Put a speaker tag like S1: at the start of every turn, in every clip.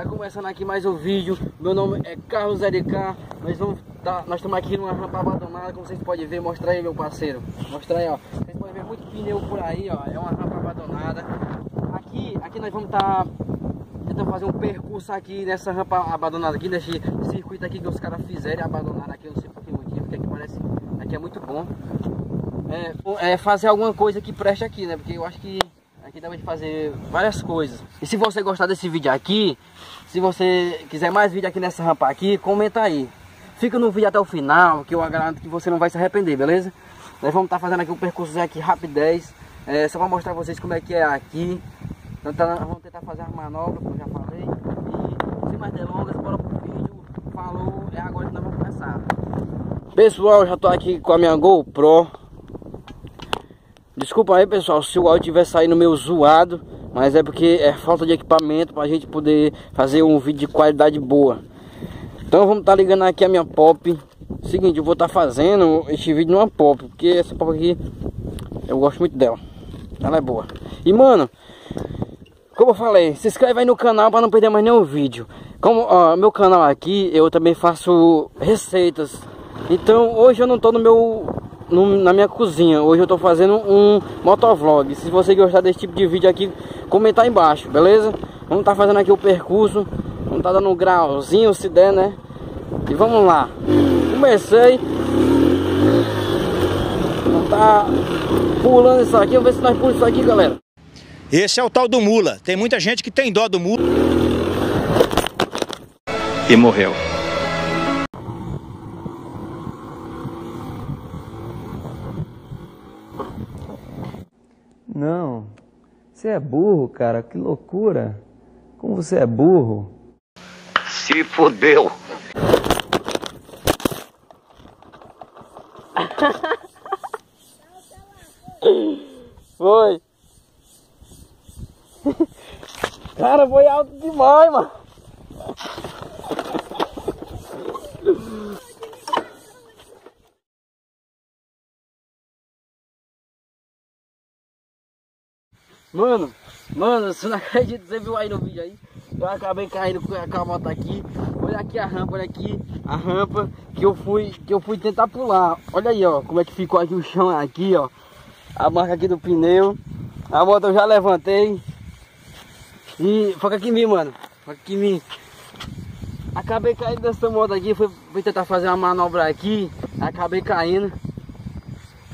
S1: Tá começando aqui mais um vídeo. Meu nome é Carlos LK. Nós vamos tá, nós estamos aqui numa rampa abandonada, como vocês podem ver. Mostra aí, meu parceiro. Mostra aí, ó. Vocês podem ver muito pneu por aí, ó. É uma rampa abandonada. Aqui, aqui nós vamos estar tá tentando fazer um percurso aqui nessa rampa abandonada aqui, nesse circuito aqui que os caras fizeram abandonaram aqui. Eu não sei por que motivo, porque aqui parece aqui é muito bom. É, é fazer alguma coisa que preste aqui, né? Porque eu acho que Aqui dá pra fazer várias coisas. E se você gostar desse vídeo aqui, se você quiser mais vídeo aqui nessa rampa aqui, comenta aí. Fica no vídeo até o final, que eu garanto que você não vai se arrepender, beleza? Nós vamos estar tá fazendo aqui um percurso aqui rapidez, é, só para mostrar pra vocês como é que é aqui. Então tá, vamos tentar fazer as manobras, como eu já falei. E sem mais delongas, bora pro vídeo. Falou, é agora que nós vamos começar. Pessoal, já tô aqui com a minha GoPro. Desculpa aí pessoal se o áudio estiver saindo meio zoado Mas é porque é falta de equipamento para a gente poder fazer um vídeo de qualidade boa. Então vamos estar tá ligando aqui a minha pop. Seguinte, eu vou estar tá fazendo este vídeo numa pop Porque essa pop aqui eu gosto muito dela. Ela é boa. E mano, como eu falei, se inscreve aí no canal para não perder mais nenhum vídeo. Como ó, meu canal aqui, eu também faço receitas. Então hoje eu não estou no meu no, na minha cozinha. Hoje eu tô fazendo um motovlog. Se você gostar desse tipo de vídeo aqui, comenta aí embaixo, beleza? Vamos tá fazendo aqui o percurso. Vamos tá dando um grauzinho se der, né? E vamos lá. Comecei. Vamos tá pulando isso aqui. Vamos ver se nós pulamos isso aqui, galera.
S2: Esse é o tal do mula. Tem muita gente que tem dó do mula.
S3: E morreu.
S1: Não. Você é burro, cara. Que loucura. Como você é burro.
S3: Se fodeu.
S1: Foi. Cara, foi alto demais, mano. Mano, mano, você não acredita, você viu aí no vídeo aí? Eu acabei caindo com a moto aqui. Olha aqui a rampa, olha aqui a rampa que eu fui, que eu fui tentar pular. Olha aí, ó, como é que ficou aqui o chão aqui, ó. A marca aqui do pneu. A moto eu já levantei. E foca aqui em mim, mano. Foca aqui em mim. Acabei caindo dessa moto aqui, fui, fui tentar fazer uma manobra aqui, acabei caindo.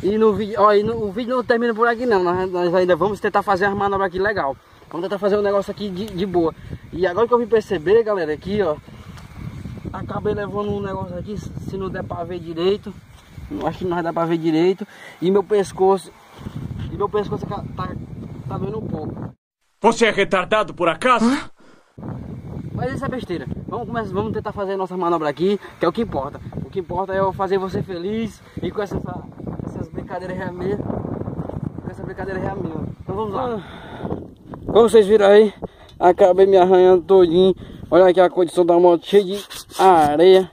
S1: E no vídeo, ó, e no, o vídeo não termina por aqui não, nós, nós, ainda vamos tentar fazer uma manobra aqui legal. Vamos tentar fazer um negócio aqui de, de boa. E agora que eu vim perceber, galera, aqui, ó, acabei levando um negócio aqui, se não der pra ver direito, não acho que não vai dar pra ver direito. E meu pescoço, e meu pescoço tá, tá, tá doendo um pouco.
S2: Você é retardado por acaso? Hã?
S1: Mas isso é besteira. Vamos, começar, vamos tentar fazer nossa manobra aqui, que é o que importa. O que importa é eu fazer você feliz e com essa brincadeira é minha. Essa brincadeira é minha. Então vamos lá. Como vocês viram aí, acabei me arranhando todinho. Olha aqui a condição da moto cheia de areia.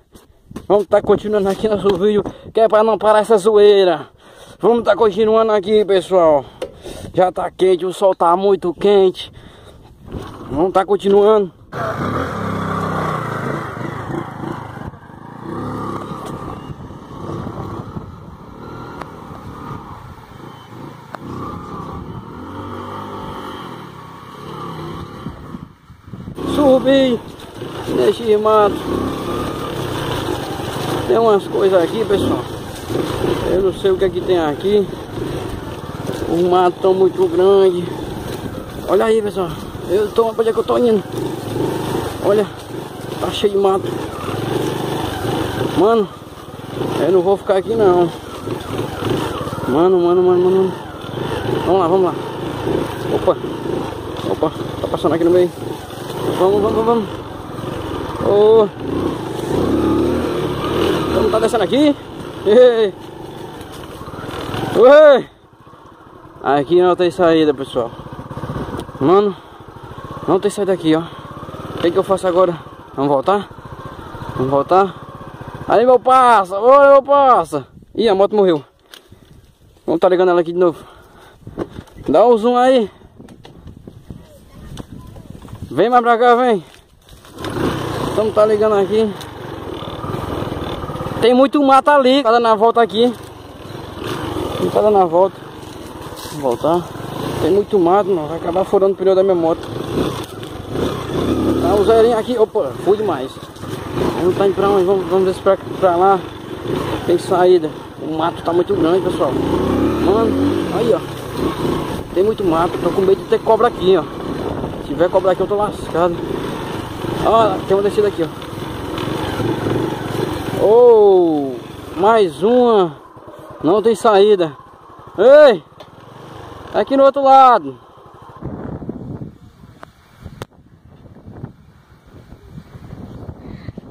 S1: Vamos estar tá continuando aqui nosso vídeo, que é para não parar essa zoeira. Vamos estar tá continuando aqui, pessoal. Já tá quente, o sol tá muito quente. Vamos estar tá continuando. Subi nesse mato. Tem umas coisas aqui, pessoal. Eu não sei o que é que tem aqui. Os matos estão muito grandes. Olha aí, pessoal. Eu tô, onde é que eu tô indo? Olha, tá cheio de mato. Mano, eu não vou ficar aqui não. Mano, mano, mano, mano. Vamos lá, vamos lá. Opa, opa, tá passando aqui no meio. Vamos, vamos, vamos. Oh. Vamos tá descendo aqui. Ei. Aqui não tem saída, pessoal. Mano, não tem saída aqui, ó. O que, que eu faço agora? Vamos voltar? Vamos voltar? Aí, meu passa. Oi, meu passa. Ih, a moto morreu. Vamos tá ligando ela aqui de novo. Dá um zoom aí. Vem mais pra cá, vem. Estamos tá ligando aqui. Tem muito mato ali, tá dando a volta aqui. Tá dando a volta. Vou voltar. Tem muito mato, não. Vai acabar furando o pneu da minha moto. Tá o zerinho aqui. Opa, fui demais. Não tá indo pra onde? Vamos, vamos ver se pra, pra lá tem saída. O mato tá muito grande, pessoal. Mano, aí ó. Tem muito mato. Tô com medo de ter cobra aqui, ó. Se tiver cobra aqui, eu tô lascado. Olha, tem uma descida aqui, ó. Oh, mais uma. Não tem saída. Ei! Aqui no outro lado.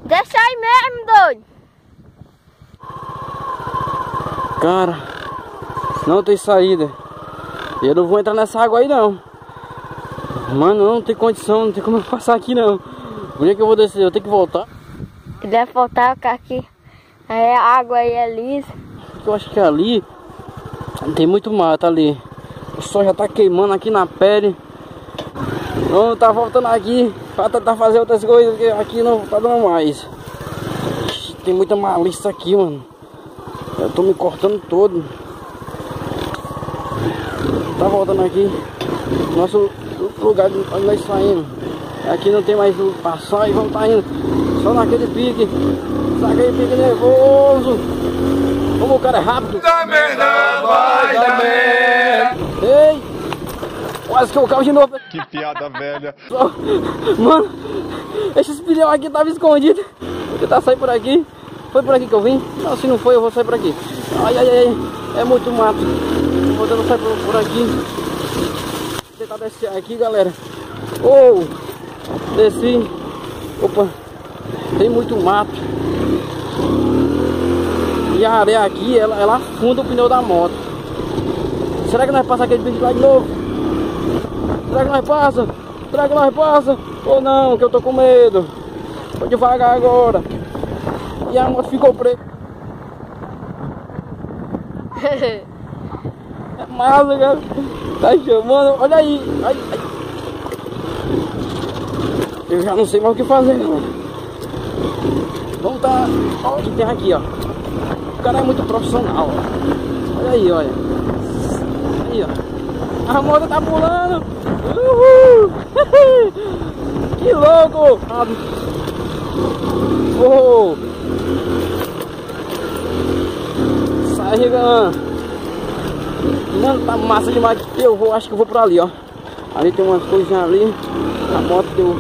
S4: Deixa aí mesmo, doido.
S1: Cara, não tem saída. Eu não vou entrar nessa água aí não. Mano, não tem condição, não tem como eu passar aqui não. Onde é que eu vou descer? Eu tenho que voltar.
S4: Deve voltar ficar aqui. Aí a água aí é lisa.
S1: Eu acho que ali tem muito mato ali. O sol já tá queimando aqui na pele. Vamos tá voltando aqui pra tentar fazer outras coisas que aqui não tá dando mais. Tem muita malícia aqui, mano. Eu tô me cortando todo. Tá voltando aqui. Nosso lugar onde nós saímos. Aqui não tem mais o passar e vamos tá indo. Só naquele pique. Naquele pique nervoso. Como o cara é rápido.
S2: Da merda, vai da merda.
S1: Ei! Quase que eu caio de novo.
S2: Que piada velha.
S1: Mano, esses pneus aqui estavam escondidos. Vou tentar sair por aqui. Foi por aqui que eu vim? Não, se não foi, eu vou sair por aqui. Ai, ai, ai, é muito mato. Vou tentar sair por, por aqui. Tentar descer aqui, galera. Oh, desci. Opa, tem muito mato. E a areia aqui, ela, ela afunda o pneu da moto. Será que nós passamos aquele bicho lá de novo? Será que nós passa? Será que nós passa? Ou não, que eu tô com medo. Vou devagar agora. E a moto ficou preta. É massa, cara. Tá chamando. Olha aí. Ai, ai. Eu já não sei mais o que fazer. Vamos tá. Olha o que tem aqui, ó. O cara é muito profissional, ó. Olha aí, olha. Aí, ó. A moto tá pulando. Uhul. que louco. Oh. Sai, Regan. Mano, tá massa demais. Eu vou, acho que eu vou pra ali, ó. Ali tem umas coisinhas ali. A moto deu,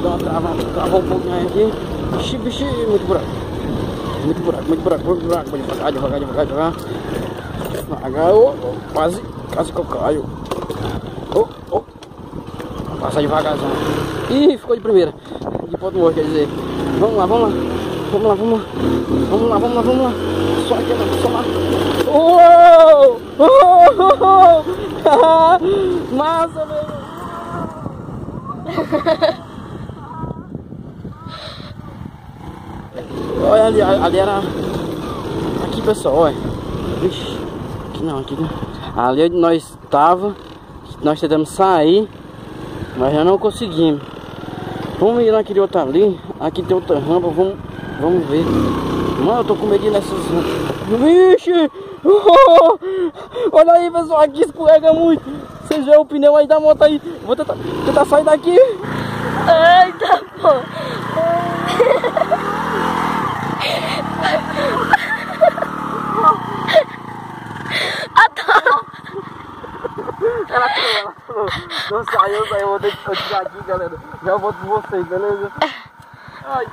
S1: deu uma trava, travou um pouquinho aqui. Vixi, vixi, muito buraco. Muito buraco, muito buraco, muito buraco. Vou devagar, devagar, devagar, devagar. Devagar, oh, oh, quase, quase que eu caio. Oh, oh. Passar devagarzão. Ih, ficou de primeira. De ponto morto, quer dizer. Vamos lá, vamos lá. Vamos lá, vamos lá. Vamos lá, vamos lá, vamos lá. Só aqui, só lá. Uou! Uou! Massa, velho. Olha ali, ali era. Aqui pessoal, olha. Vixe, aqui não, aqui não. Ali onde nós estava, nós tentamos sair, mas já não conseguimos. Vamos ir naquele outro ali. Aqui tem outra rampa, vamos, vamos ver. Mano, eu tô com medo nessas rampas. Vixe! Oh! Olha aí, pessoal, aqui escorrega muito. Vocês vê o pneu aí da moto aí. Vou tentar, tentar sair daqui.
S4: Eita, pô.
S1: Ela pulou, ela pulou. Não saiu, saiu. Vou ter que tirar aqui, galera. Já volto com vocês, beleza? Ai,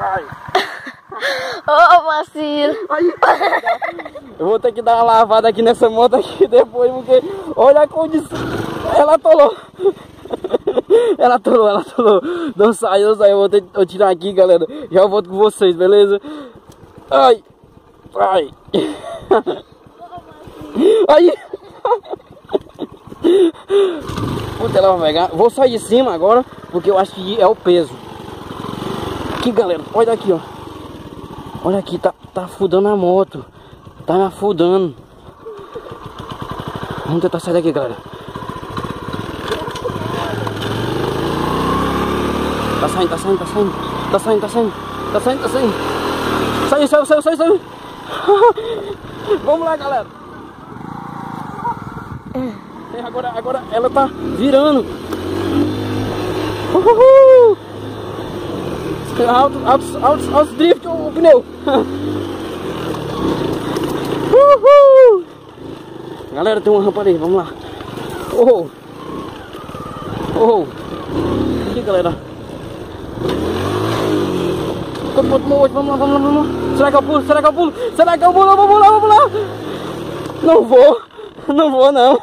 S1: ai.
S4: Ô, vacilo.
S1: Eu vou ter que dar uma lavada aqui nessa moto aqui depois, porque olha a condição. Ela atolou. Ela atolou, ela atolou. Não saiu, não saiu. Eu vou ter que tirar aqui, galera. Já volto com vocês, beleza? Ai, ai. Ai. Puta, ela vai pegar. Vou sair de cima agora, porque eu acho que é o peso. Aqui, galera. Olha aqui, ó. Olha aqui, tá, tá afundando a moto. Tá me afundando. Vamos tentar sair daqui, galera. Tá saindo, tá saindo, tá saindo. Tá saindo, tá saindo. Tá saindo, tá saindo. Saiu, saiu, saiu, saiu, saiu. Vamos lá, galera. É, agora, agora ela tá virando. Uhul. Altos, altos, altos, altos drift o pneu. Uhul. Galera, tem uma rampa ali, vamos lá. Oh. Oh. Aqui, galera. Ponto hoje? Vamos lá, vamos lá, vamos lá. Será que eu pulo? Será que eu pulo? Será que eu pulo? Vamos lá, vamos lá. Não vou. Não vou, não.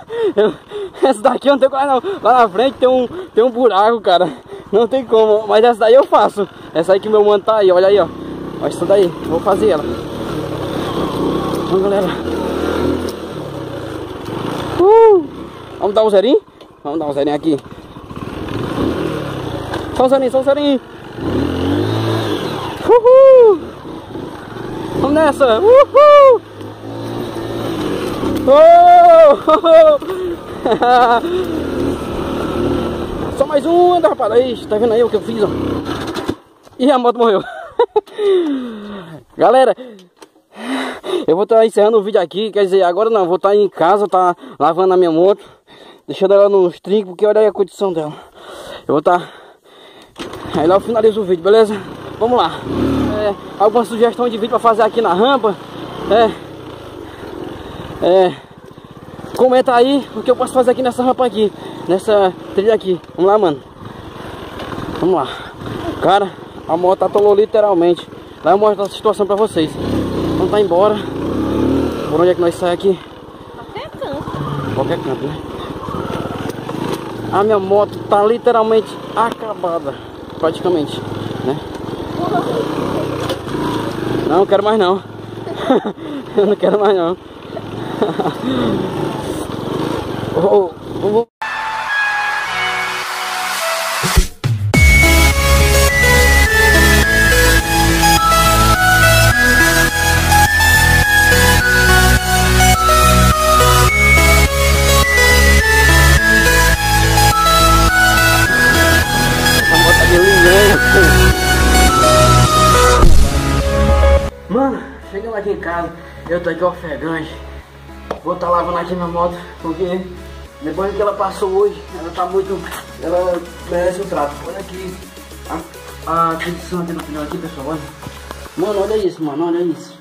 S1: Essa daqui eu não tenho coragem, não. Lá na frente tem um, tem um buraco, cara. Não tem como. Mas essa daí eu faço. Essa aí que meu mano tá aí, olha aí, ó. Olha isso daí. Vou fazer ela. Vamos, galera. Uh! Vamos dar um zerinho? Vamos dar um zerinho aqui. Só um zerinho, só um zerinho. Uhul! Vamos nessa! Uhul! Oh! Só mais um, anda rapaz, aí, tá vendo aí o que eu fiz, ó? E a moto morreu. Galera, eu vou estar encerrando o vídeo aqui, quer dizer, agora não, vou estar em casa, tá lavando a minha moto, deixando ela nos trincos, porque olha aí a condição dela. Eu vou estar... Aí lá eu finalizo o vídeo, beleza? Vamos lá. É, alguma sugestão de vídeo para fazer aqui na rampa? É. É. Comenta aí o que eu posso fazer aqui nessa rampa aqui. Nessa trilha aqui. Vamos lá, mano. Vamos lá. Cara, a moto atolou literalmente. Lá eu mostro a situação pra vocês. Vamos tá embora. Por onde é que nós saímos aqui?
S4: Qualquer canto.
S1: Qualquer canto, né? A minha moto tá literalmente acabada. Praticamente, né? Não, quero mais não. Eu não quero mais não. oh, oh, oh. Eu tô aqui ofegante. Vou estar tá lavando aqui minha moto, porque depois que ela passou hoje, ela tá muito. Ela merece o trato. Olha aqui a, a aqui no final aqui, pessoal. Olha. Mano, olha isso, mano, olha isso.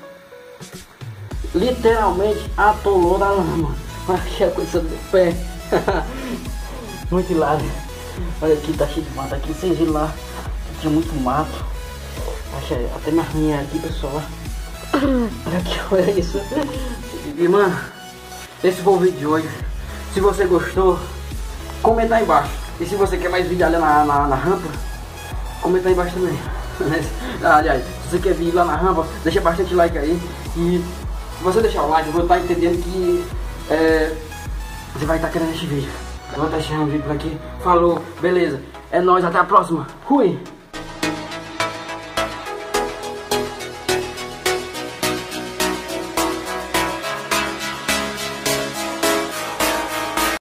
S1: Literalmente atolou na lama. Olha aqui a coisa do pé. muito hilário. Olha aqui, tá cheio de mato aqui, vocês viram lá. Tinha muito mato. Achei até minha aqui, pessoal. Aqui, olha isso. E mano, esse foi o vídeo de hoje. Se você gostou, comenta aí embaixo. E se você quer mais vídeo ali na, na, na rampa, comenta aí embaixo também. Aliás, se você quer vir lá na rampa, deixa bastante like aí. E se você deixar o like, eu vou estar entendendo que é, você vai estar querendo este vídeo. Eu vou estar deixando um vídeo por aqui. Falou, beleza. É nóis, até a próxima. Fui!